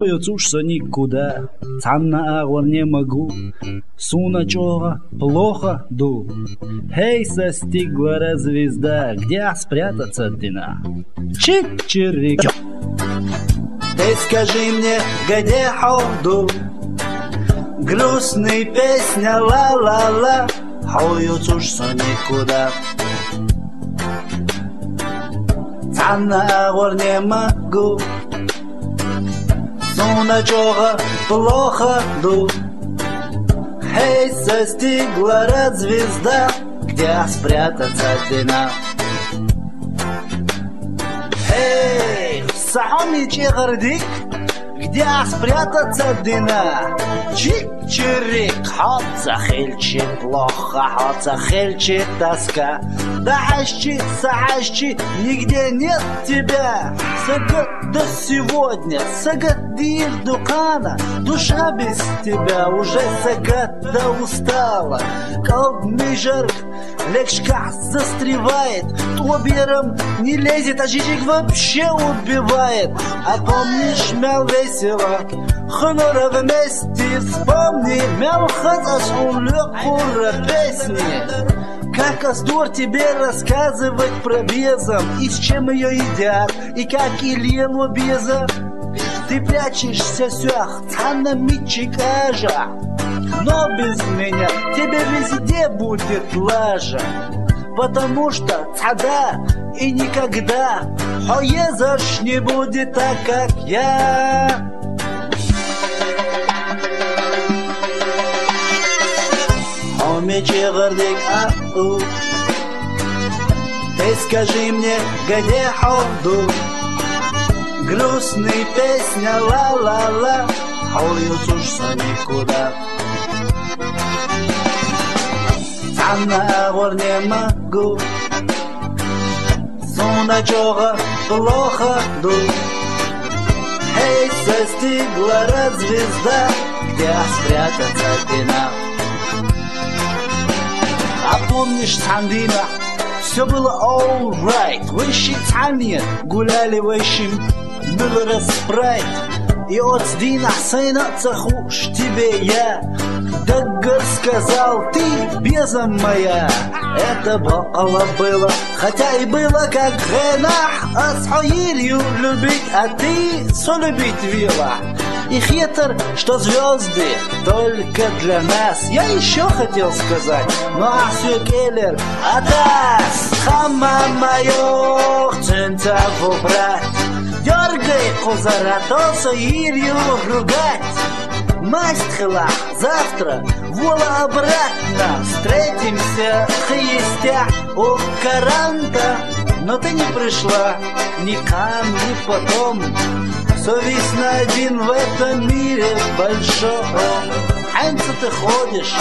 Уцушься никуда, цанна агвар не могу, суна чога плохо ду. Хей, состигла звезда, где спрятаться дина? Чик-чирик. Ты скажи мне, где ходу? Грустный песня ла-ла-ла, Хою цушься никуда. Цанна агвар не могу, Суна чога плохо ду. Эй, застигла звезда, где спрятаться дина. Эй, сами чегардик, где спрятаться дина. Чик-чирик, хот плохо, хот захильчик тоска. Дашчи, сахащи, нигде нет тебя. Сагат до сегодня, сагат дир дукана. Душа без тебя уже сагат да устала. Колбный жарк, легчка застревает. Тобером не лезет, а жижик вообще убивает. А помнишь, мял весело, Хонора вместе вспомни, мял хазаш улег песни. Как Аздор тебе рассказывать про безом И с чем ее едят? И как Елену беза Ты прячешься сях Цана мичикажа Но без меня тебе везде будет лажа. Потому что цада и никогда Хоезаш не будет так, как я. Мече вардик Ты скажи мне, где ходу? Грустный песня ла-ла-ла Хою цушься никуда. Цанна вор не могу. Суна чога плохо ду. Эй, застигла звезда Где спрятаться а помнишь Сандина? Все было alright. Высший Тания гуляли высшим Был распрайт. И от Дина сына цахуш тебе я. Даггар сказал, ты беза моя Это бокало было, хотя и было как генах А с любить, а ты солюбить вила и хитр, что звезды только для нас. Я еще хотел сказать, но Асю Келлер Атас, хама мое, центаву брат Дергай козара, то соирью ругать. Мастхила, завтра вола обратно. Встретимся, христя, у каранта Но ты не пришла ни кам, ни потом. Совестно один в этом мире большом Аньца ты ходишь,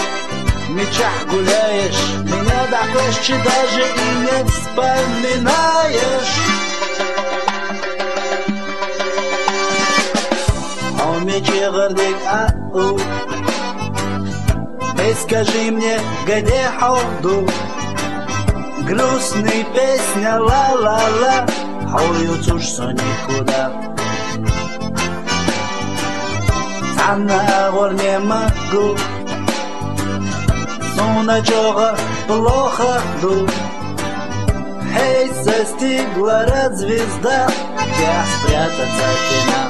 в мечах гуляешь. Меня до кощи даже и не вспоминаешь. А мече гордик, ау Ты скажи мне, где ходу Грустный песня ла-ла-ла. Хою цушься никуда Она не могу. Суна чога плохо ду Эй, застигла звезда Где спрятаться тебя